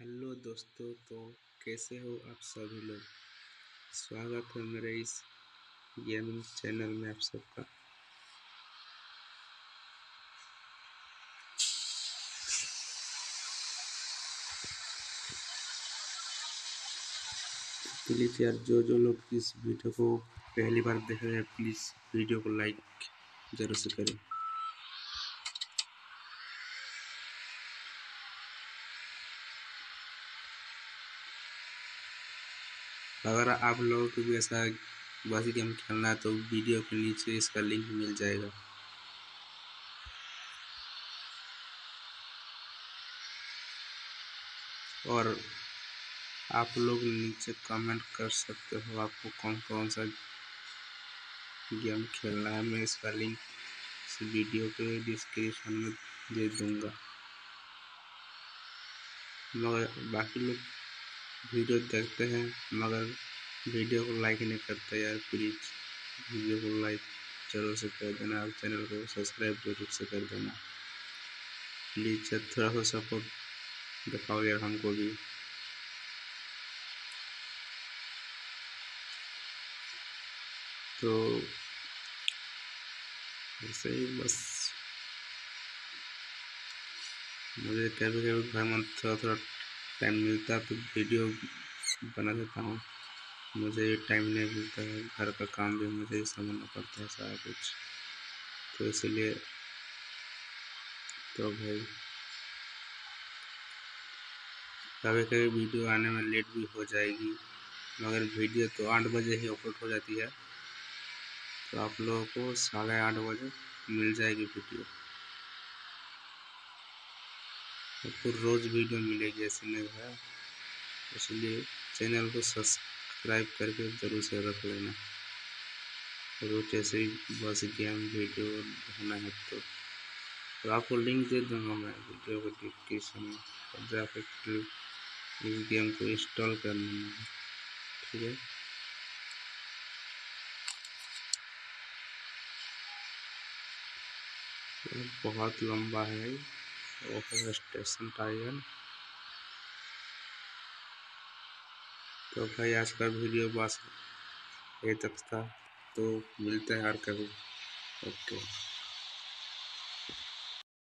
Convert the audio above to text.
Hello दोस्तों तो कैसे हो आप सभी लोग? स्वागत है मेरे इस गेमिंग चैनल में आप सबका। प्लीज़ यार, जो जो लोग इस वीडियो को पहली बार देख रहे हैं, प्लीज़ वीडियो को लाइक ज़रूर से करें। अगर आप लोगों को भी ऐसा बाजी गेम खेलना है तो वीडियो के नीचे इसका लिंक मिल जाएगा। और आप लोग नीचे कमेंट कर सकते हो, आपको कौन कौन सा गेम खेलना है, मैं इसका लिंक इस वीडियो के डिस्क्रिप्शन में दे दूँगा। मगर बाकी लोग वीडियो देखते हैं, मगर वीडियो को लाइक नहीं करते यार प्लीज़ वीडियो को लाइक ज़रूर से कर देना और चैनल को सब्सक्राइब ज़रूर से कर देना। प्लीज़ थोड़ा सा सपोर्ट दिखाओ यार हमको भी। तो ऐसे ही बस। मुझे कभी कभी घर में थोड़ा थोड़ा टाइम मिलता तो वीडियो बना देता हूँ। मुझे टाइम नहीं मिलता है घर का काम भी मुझे ही समझना पड़ता है सारा कुछ। तो इसलिए तो भाई कभी कभी वीडियो आने में लेट भी हो जाएगी, मगर वीडियो तो आठ बजे ही अपलोड हो जाती है। तो आप लोगों को साढ़े आठ बजे मिल जाएगी वीडियो। आपको रोज़ वीडियो मिलेगी ऐसे नहीं है। इसलिए चैनल को सब्सक्राइब करके ज़रूर से रख लेना। रोज ऐसे ही बस गेम, वीडियो देखना है तो। तो आपको लिंक दे दूँगा मैं वीडियो को डिस्क्रिप्शन में। और जाकर इस गेम को इंस्टॉल कर लेना ठीक है? बहुत लंबा है। ओहो स्टेशन टाइगर। तो भाई आज का वीडियो बस ये तक था। तो मिलते हैं हर कभी। ओके।